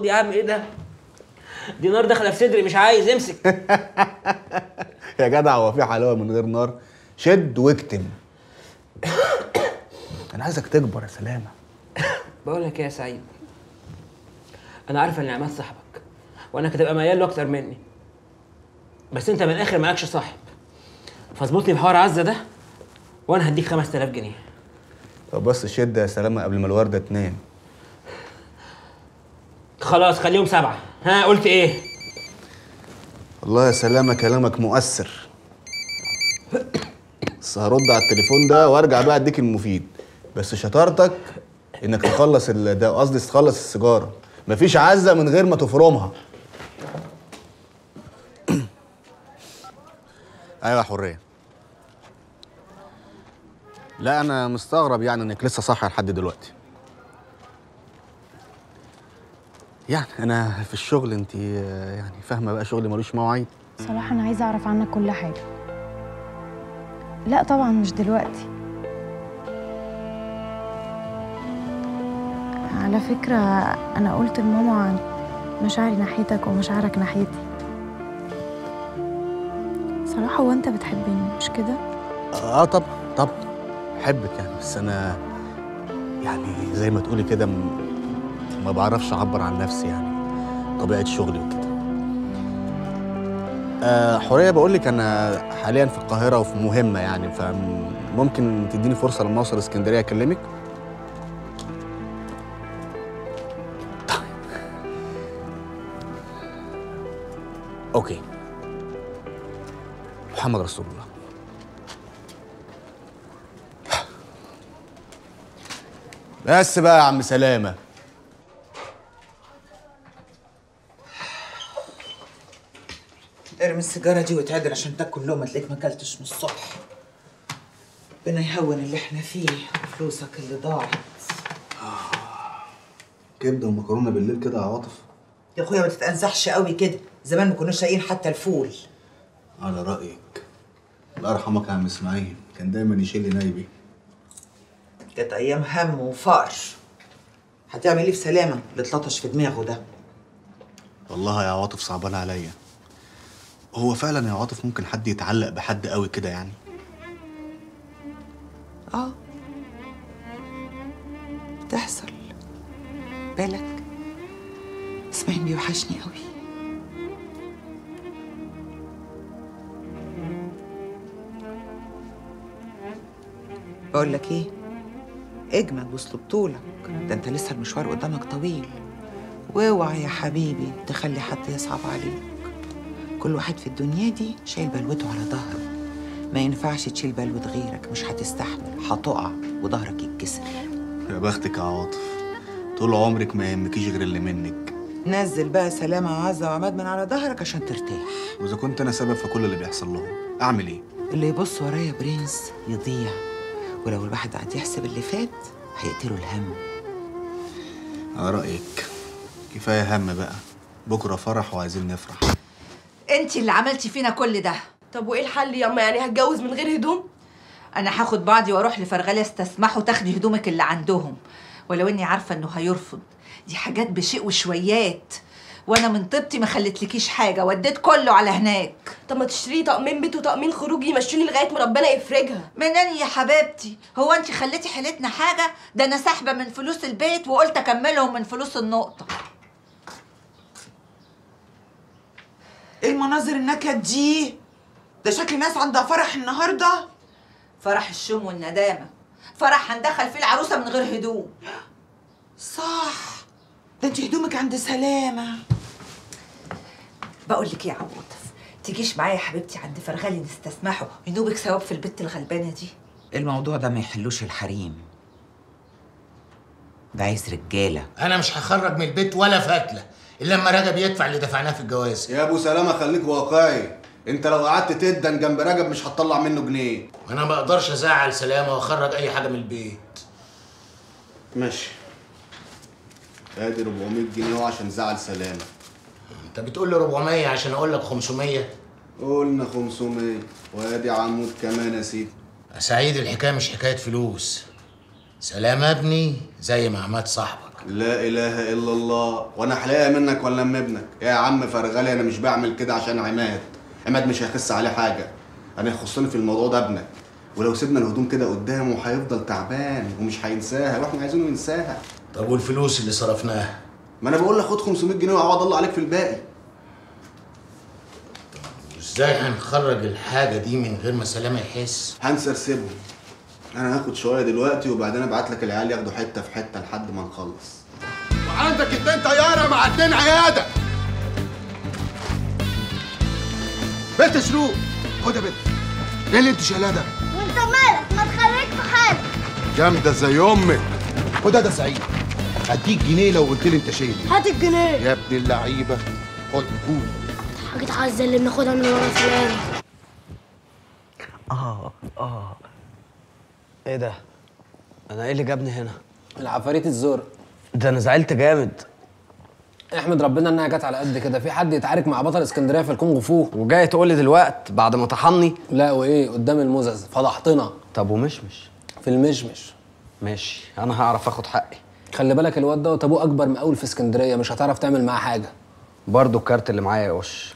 خد يا عم إيه ده؟ دي نار داخله في صدري مش عايز امسك. يا جدع هو في حلاوة من غير نار؟ شد واكتم. أنا عايزك تكبر يا سلامة. بقول لك إيه يا سعيد؟ أنا عارف إن عماد صاحبك وأنك هتبقى ميال له أكتر مني. بس أنت من الآخر مالكش صاحب. فاظبط لي بحوار عزة ده وأنا هديك 5000 جنيه. طب بس شد يا سلامة قبل ما الورده تنام خلاص خليهم سبعة. ها قلت إيه؟ والله يا سلامة كلامك مؤثر. بس هرد على التليفون ده وأرجع بقى أديك المفيد. بس شطارتك إنك تخلص ال- ده قصدي تخلص السيجارة. مفيش عزة من غير ما تفرمها. أيوه يا حرية. لا أنا مستغرب يعني إنك لسه صاحيه لحد دلوقتي. يعني أنا في الشغل انت يعني فاهمة بقى شغلي ملوش مواعيد. صراحة أنا عايزة أعرف عنك كل حاجة. لا طبعا مش دلوقتي. على فكرة أنا قلت لماما عن مشاعري ناحيتك ومشاعرك ناحيتي. صراحة هو أنت بتحبني مش كده؟ آه طبعا طبعا بحبك يعني بس أنا يعني زي ما تقولي كده ما بعرفش أعبر عن نفسي يعني طبيعة شغلي وكده. آه حورية بقول لك أنا حاليا في القاهرة وفي مهمة يعني فممكن تديني فرصة لما أوصل اسكندرية أكلمك. أوكي. محمد رسول الله. بس بقى يا عم سلامة. ارمي السيجارة دي واتعدل عشان تاكل لقمة تلاقيك ما أكلتش من الصبح. ربنا يهون اللي إحنا فيه وفلوسك اللي ضاعت. كبده ومكرونه بالليل كده يا عاطف يا أخويا ما تتأنزحش قوي كده. زمان ما كناش لاقيين حتى الفول. على رأيك. الله يرحمك يا عم إسماعيل. كان دايما يشيل لي نايبي. كانت أيام هم وفقر. هتعمل إيه في سلامة؟ اللي اتلطش في دماغه ده. والله يا عاطف صعبان عليا. هو فعلا يا عاطف ممكن حد يتعلق بحد قوي كده يعني؟ آه. تحصل بالك؟ اسماعيل بيوحشني قوي. بقول لك إيه؟ إجمد وصل بطولك ده أنت لسه المشوار قدامك طويل. واوعى يا حبيبي تخلي حد يصعب عليك. كل واحد في الدنيا دي شايل بلوته على ظهره. ما ينفعش تشيل بلوة غيرك مش هتستحمل هتقع وظهرك يتكسر. يا بختك يا عاطف طول عمرك ما يهمكيش غير اللي منك. نزل بقى سلامة وعزة وعماد من على ظهرك عشان ترتاح. وإذا كنت أنا سبب في كل اللي بيحصل لهم أعمل إيه؟ اللي يبص ورايا يا برنس يضيع ولو الواحد قعد يحسب اللي فات هيقتله الهم. على رأيك كفاية هم بقى بكرة فرح وعايزين نفرح. انت اللي عملتي فينا كل ده. طب وإيه الحل ياما يعني هتجوز من غير هدوم؟ أنا هاخد بعضي وأروح لفرغلة استسمحوا تاخدي هدومك اللي عندهم. ولو إني عارفة إنه هيرفض. دي حاجات بشيء وشويات. وأنا من طيبتي ما خلتلكيش حاجة. وديت كله على هناك. طب ما تشتري طقمين بيت وطقمين خروج يمشوني لغاية ما ربنا يفرجها. منين يا حبيبتي؟ هو انت خليتي حيلتنا حاجة؟ ده أنا ساحبة من فلوس البيت وقلت أكملهم من فلوس النقطة. إيه المناظر النكد دي؟ ده شكل ناس عندها فرح النهارده. فرح الشوم والندامة. فرح هندخل فيه العروسة من غير هدوم. صح. ده انت هدومك عند سلامة. بقول لك إيه يا عواطف تجيش معايا يا حبيبتي عند فرغلي نستسمحوا ينوبك ثواب في البت الغلبانة دي؟ الموضوع ده ما يحلوش الحريم. ده عايز رجالة. أنا مش هخرج من البيت ولا فتله إلا لما رجب يدفع اللي دفعناه في الجواز. يا أبو سلامة خليك واقعي. أنت لو قعدت تدن جنب رجب مش هتطلع منه جنيه. وأنا ما أقدرش أزعل سلامة وأخرج أي حاجة من البيت. ماشي. أدي 400 جنيه عشان زعل سلامة. أنت بتقول لي 400 عشان أقول لك 500 قلنا 500 وأدي عمود كمان يا سيدي. سعيد الحكاية مش حكاية فلوس. سلام يا ابني زي ما عماد صاحبك. لا إله إلا الله. وأنا حلاقة منك ولا من ابنك؟ يا عم فرغلي أنا مش بعمل كده عشان عماد. عماد مش هيخس عليه حاجة. أنا يخصني في الموضوع ده ابنك. ولو سيبنا الهدوم كده قدامه هيفضل تعبان ومش هينساها وإحنا عايزينه ينساها. طب والفلوس اللي صرفناها؟ ما أنا بقول لك خد 500 جنيه وعوض الله عليك في الباقي. إزاي هنخرج الحاجة دي من غير ما سلامه يحس؟ هنسرسبهم. أنا هاخد شوية دلوقتي وبعدين ابعت لك العيال ياخدوا حتة في حتة لحد ما نخلص. وعندك اتنين طيارة مع اتنين عيادة. بنت شروق خد يا بنت. إيه اللي انت شايلاه ده؟ وانت مالك؟ ما تخليك في حالك. جامده زي أمك خد ده سعيد. هديك جنيه لو قلت لي انت شايل. إيه هات الجنيه. يا ابن اللعيبة. خد قول. حاجة عزة اللي بناخدها من ورا فلان. آه آه. إيه ده؟ أنا إيه اللي جابني هنا؟ العفاريت الزور. ده أنا زعلت جامد. احمد ربنا انها جت على قد كده. في حد يتعارك مع بطل اسكندرية في الكونغ فو؟ وجاي تقول لي دلوقت بعد ما طحني؟ لا وايه؟ قدام المزز فضحتنا. طب ومشمش؟ في المشمش. ماشي. أنا هعرف اخد حقي. خلي بالك الواد دوت ابوه اكبر مقاول في اسكندرية. مش هتعرف تعمل معاه حاجة. برضو الكارت اللي معايا يا وش.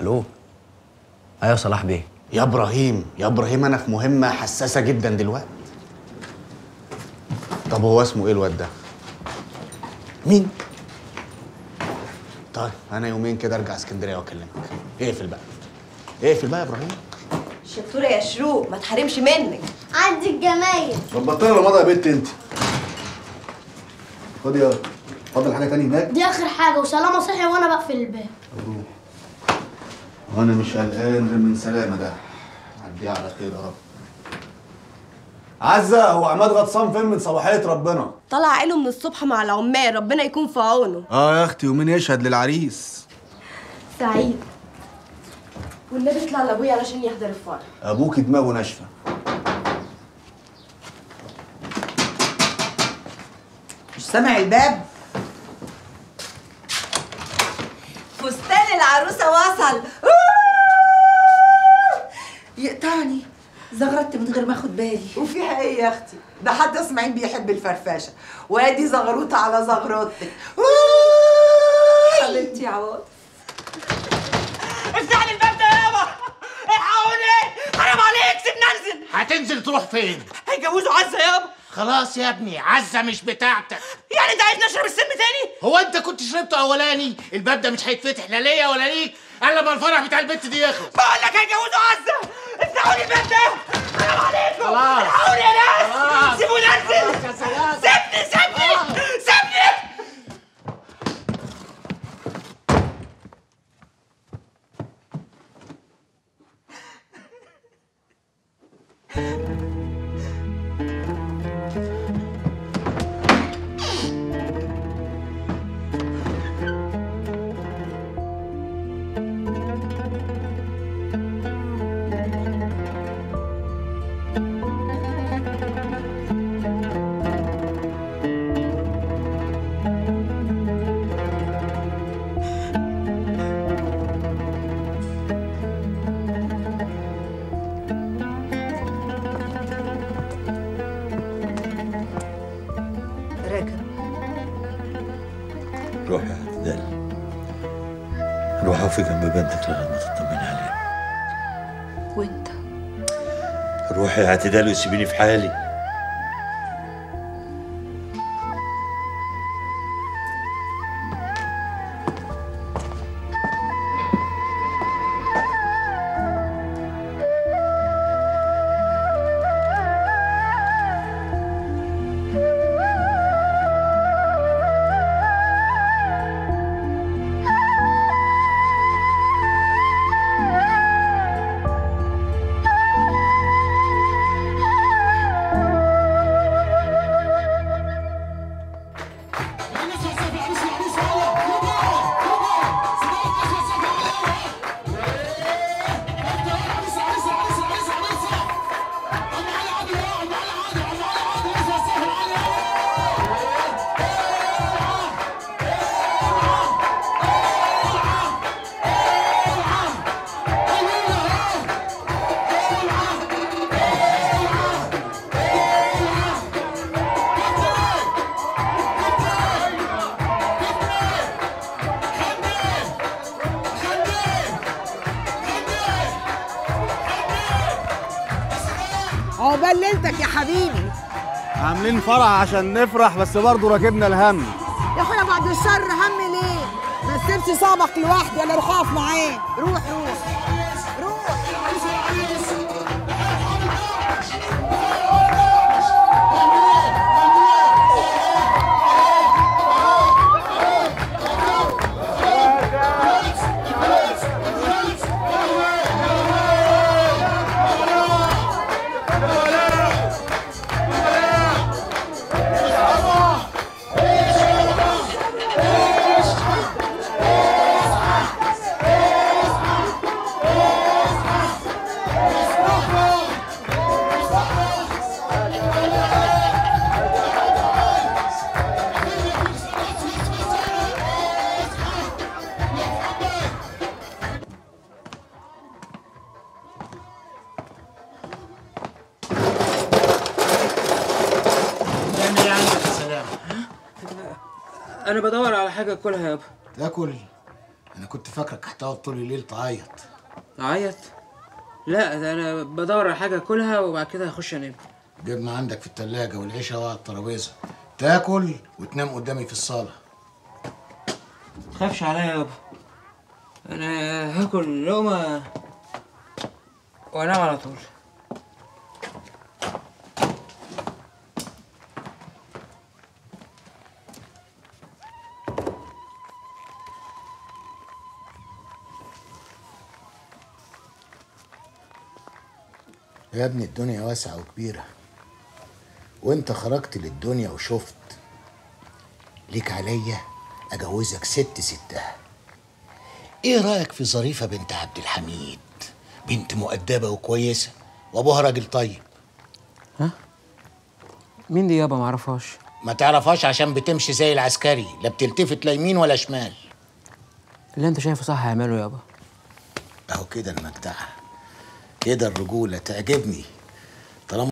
ألو. أيوه صلاح بيه. يا إبراهيم يا إبراهيم أنا في مهمة حساسة جدا دلوقتي. طب هو اسمه إيه الواد ده؟ مين؟ طيب أنا يومين كده أرجع اسكندرية وأكلمك. اقفل بقى. اقفل بقى يا إبراهيم. شطورة يا شروق ما تحرمش منك. عندي الجمايل. طب بطلي رمضان يا بنت أنت. خد يا فاضل حاجة تاني هناك. دي آخر حاجة وسلامة صحي وأنا بقفل الباب. وأنا مش قلقان غير من سلامة ده. عديها على خير يا رب. عزة هو عماد غطسان فين من صباحية ربنا؟ طلع عينه من الصبح مع العمال ربنا يكون في عونه. آه يا أختي ومين يشهد للعريس؟ سعيد. والنبي اطلع لأبويا علشان يحضر الفرح ابوكي دماغه ناشفة. مش سامع الباب؟ فستان العروسة وصل. يقطعني. زغرت من غير ما أخد بالي. وفيها إيه يا أختي ده حتى اسماعيل بيحب الفرفشة. وأدي زغروطة على زغروتك حبيبتي يا عوض. افتح لي الباب ده يابا. الحقوني حرام عليك سيبني انزل. هتنزل تروح فين؟ هيجوزوا عزة يابا. خلاص يا ابني عزة مش بتاعتك. يعني انت عايز نشرب السم تاني؟ هو انت كنت شربته اولاني؟ الباب ده مش هيتفتح لا ليا ولا ليك. الا لما الفرح بتاع البت دي يخلص. بقول لك هيجوزوا عزة. افتحوا لي الباب ده حرام عليكم خلاص. الحقوني يا روح اقفي جنب بنتك لغايه ما تطمني عليها. وانت؟ روحي يا اعتدال وسيبيني في حالي. عقبال ليلتك يا حبيبي. عاملين فرح عشان نفرح بس برضه راكبنا الهم. يا أخويا بعد الشر هم ليه؟ ما تسيبش صاحبك لوحدي أنا أروح اقف معاه. روح روح. أنا بدور على حاجة أكلها يابا تاكل؟ أنا كنت فاكرك هتقعد طول الليل تعيط. تعيط؟ لا ده أنا بدور على حاجة أكلها وبعد كده هخش أنام. جبنا عندك في التلاجة والعيشة على الترابيزة. تاكل وتنام قدامي في الصالة. تخافش عليا يابا أنا هاكل لقمة وأنام على طول. يا ابني الدنيا واسعة وكبيرة. وانت خرجت للدنيا وشفت. ليك عليا أجوزك ست ستها. إيه رأيك في ظريفة بنت عبد الحميد؟ بنت مؤدبة وكويسة. وأبوها راجل طيب. مين دي يابا؟ معرفهاش ما تعرفهاش عشان بتمشي زي العسكري. لا بتلتفت لا يمين ولا شمال. اللي انت شايفه صح هعمله يابا. أهو كده المجدعة. كده الرجولة تعجبني.